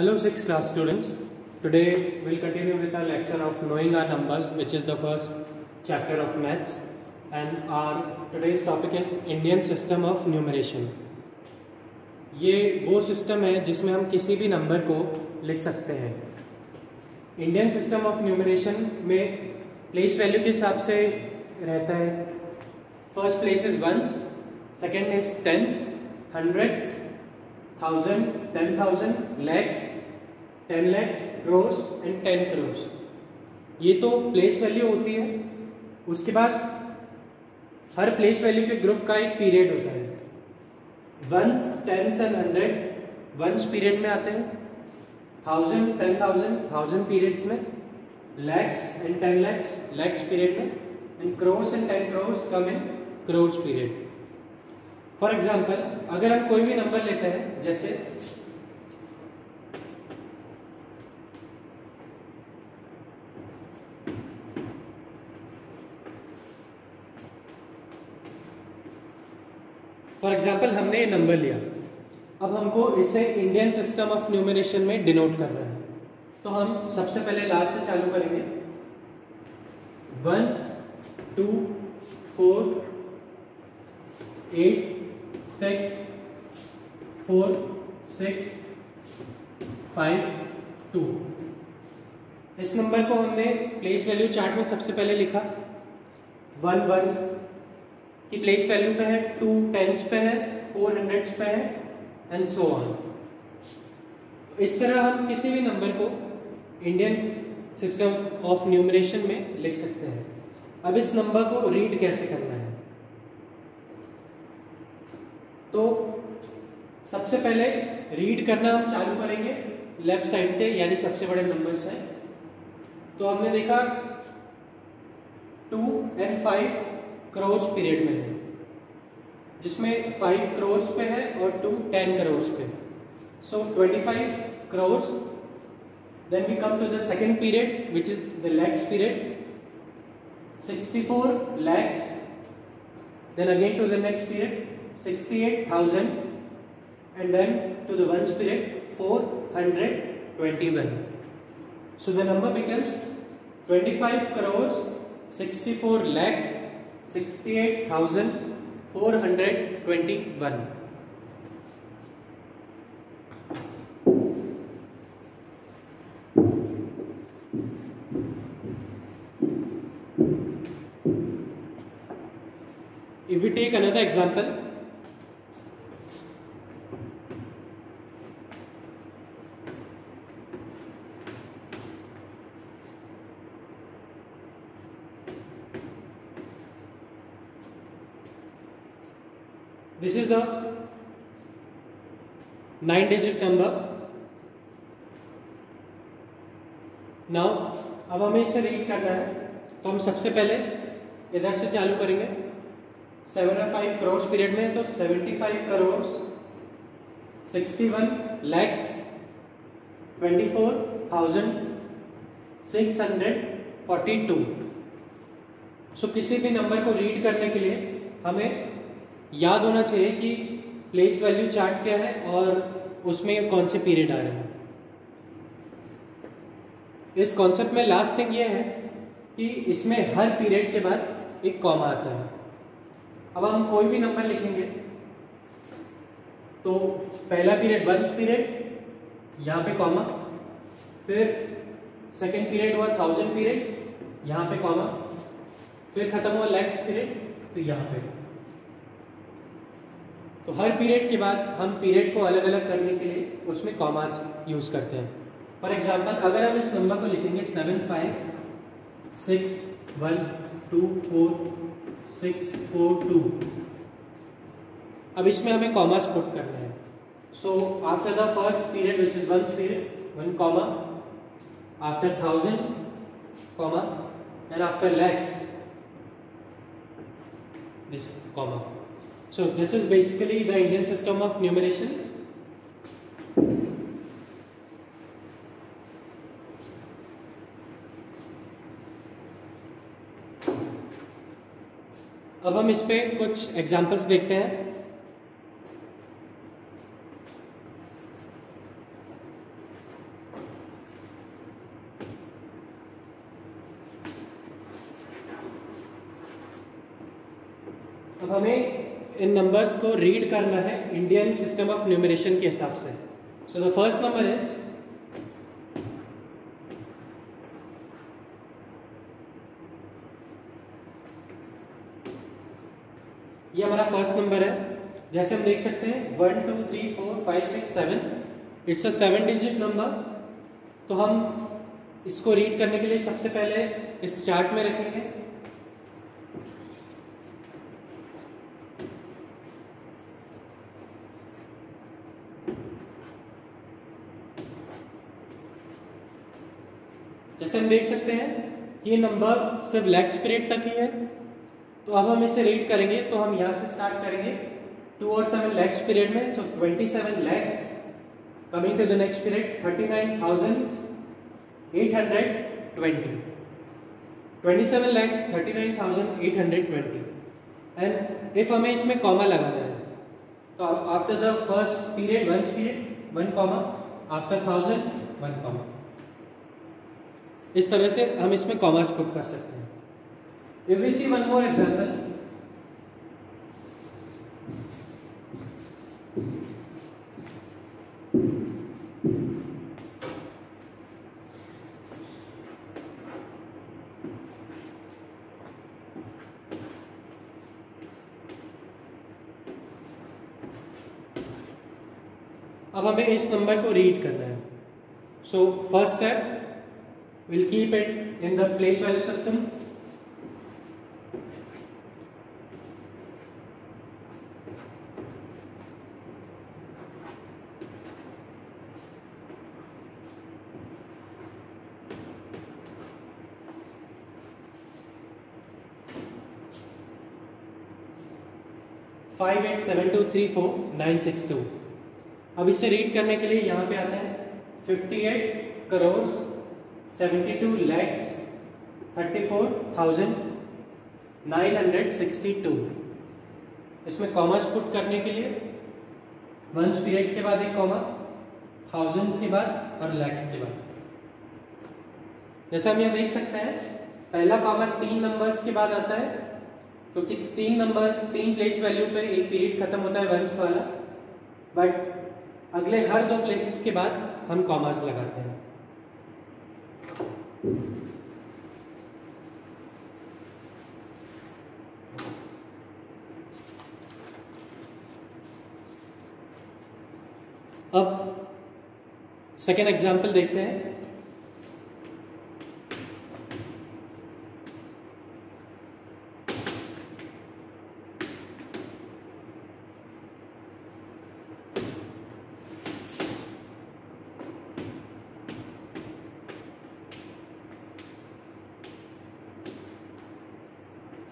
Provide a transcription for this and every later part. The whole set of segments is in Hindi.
Hello 6th class students. Today we'll continue with our lecture of knowing our numbers which is the first chapter of maths and our today's topic is Indian system of numeration. ये वो सिस्टम है जिसमें हम किसी भी नंबर को लिख सकते हैं इंडियन सिस्टम ऑफ़ न्यूमरेशन में प्लेस वैल्यू के हिसाब से रहता है first place is ones second is tens hundreds thousand ten thousand lakhs ten lakhs crores and ten crores ये तो प्लेस वैल्यू होती है। उसके बाद हर प्लेस वैल्यू के ग्रुप का एक पीरियड होता है। Ones tens and hundred ones period में आते हैं। Thousand ten thousand thousand periods में। Lakhs and ten lakhs lakhs period में। And crores and ten crores come in crores period for example अगर हम कोई भी नंबर लेते हैं, जैसे फॉर एग्ज़ाम्पल हमने ये नंबर लिया। अब हमको इसे इंडियन सिस्टम ऑफ़ न्यूमिनेशन में डिनोट करना है। तो हम सबसे पहले लास्ट से चालू करेंगे। One two four eight six four six five two इस नंबर को हमने प्लेस वैल्यू चार्ट में सबसे पहले लिखा। वन वंस की प्लेस वैल्यू पे है टू टेंस पे है फोर हंड्रेड्स पे है एंड सो ऑन इस तरह हम किसी भी नंबर को इंडियन सिस्टम ऑफ़ न्यूमरेशन में लिख सकते हैं। अब इस नंबर को रीड कैसे करना है? तो सबसे पहले रीड करना हम चालू करेंगे लेफ़्ट साइड से, यानी सबसे बड़े नंबर से तो हमने देखा two and five crores period में है। जिसमें फाइव क्रोर्स पे है और टू टेन क्रोर्स पे। So twenty five crores then we come to the second period which is the lakhs period sixty four lakhs then again to the next period sixty eight thousand and then to the ones period four hundred twenty one so the number becomes twenty five crores sixty four lakhs 68,421 if we take another example this is a nine digit number. Now, अब हमें इसे रीड करना है। तो हम सबसे पहले इधर से चालू करेंगे। सेवन फाइव करोड़ पीरियड में तो seventy five crore sixty one lakhs twenty four thousand six hundred forty two so किसी भी नंबर को रीड करने के लिए हमें याद होना चाहिए कि प्लेस वैल्यू चार्ट क्या है और उसमें कौन से पीरियड आ रहे हैं। इस कॉन्सेप्ट में लास्ट थिंग ये है कि इसमें हर पीरियड के बाद एक कॉमा आता है। अब हम कोई भी नंबर लिखेंगे तो पहला पीरियड वंस पीरियड यहाँ पे कॉमा फिर सेकेंड पीरियड हुआ थाउज़ेंड पीरियड यहाँ पे कॉमा फिर खत्म हुआ लैक्स पीरियड तो यहाँ पे। तो हर पीरियड के बाद हम पीरियड को अलग अलग करने के लिए उसमें कॉमास यूज़ करते हैं। फॉर एग्ज़ाम्पल अगर हम इस नंबर को लिखेंगे seven five six one two four six four two अब इसमें हमें कॉमर्स पुट करना है। So after the first period which is ones period one comma after thousand comma and after lakhs this comma So this is basically the Indian system of numeration. अब हम इस पे कुछ एग्जांपल्स देखते हैं अब हमें इन नंबर्स को रीड करना है इंडियन सिस्टम ऑफ़ न्यूमरेशन के हिसाब से। So the first number is ये हमारा फ़र्स्ट नंबर है। जैसे हम देख सकते हैं one two three four five six seven it's a seven digit number तो हम इसको रीड करने के लिए सबसे पहले इस चार्ट में रखेंगे। हम देख सकते हैं। ये नंबर सिर्फ़ लैक्स पीरियड तक ही है। तो अब हम इसे रीड करेंगे तो हम यहाँ से स्टार्ट करेंगे। टू और सेवन लैक्स पीरियड में so twenty seven lakhs coming to the next period thirty nine thousand eight hundred twenty twenty seven lakhs thirty nine thousand eight hundred twenty and if हमें इसमें कॉमा लगाना है तो after the first period one period one comma after thousand one comma इस तरह से हम इसमें कॉमर्स पुट कर सकते हैं। If we see one more example, अब हमें इस नंबर को रीड करना है। So first step will keep it in the place value system five eight seven two three four nine six two अब इसे रीड करने के लिए यहाँ पे आते हैं fifty eight crore seventy two lakhs thirty four thousand nine hundred sixty two इसमें कॉमर्स पुट करने के लिए वंस पीरियड के बाद एक कॉमा थाउज़ेंड के बाद और लैक्स के बाद. जैसे हम यहाँ देख सकते हैं, पहला कॉमा तीन नंबर्स के बाद आता है, क्योंकि तो तीन नंबर्स तीन प्लेस वैल्यू पे एक पीरियड खत्म होता है वंस वाला बट अगले हर दो प्लेसेस के बाद हम कॉमर्स लगाते हैं. अब सेकेंड एग्ज़ाम्पल देखते हैं।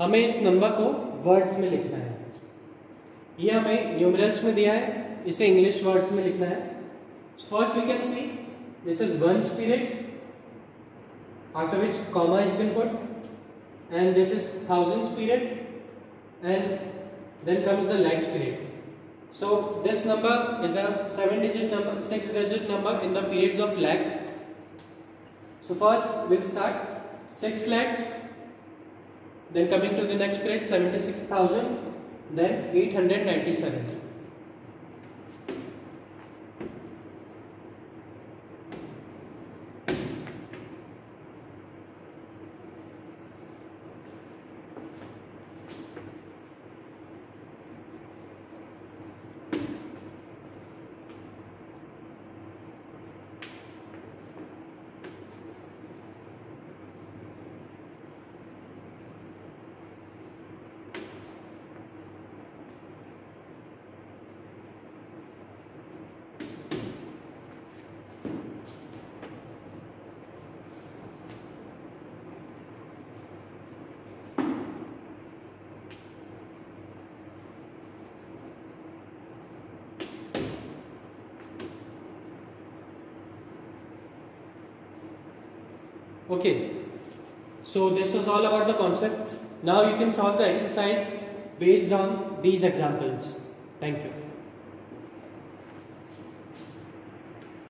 हमें इस नंबर को वर्ड्स में लिखना है। ये हमें न्यूमरल्स में दिया है, इसे इंग्लिश वर्ड्स में लिखना है। First we can see this is one period after which comma is been good and this is thousand period and then comes the lakhs period so this number is a seven digit number six digit number in the periods of lakhs so first will start six lakhs then coming to the next period 76000 then 897 Okay, so this was all about the concept. Now you can solve the exercise based on these examples. Thank you.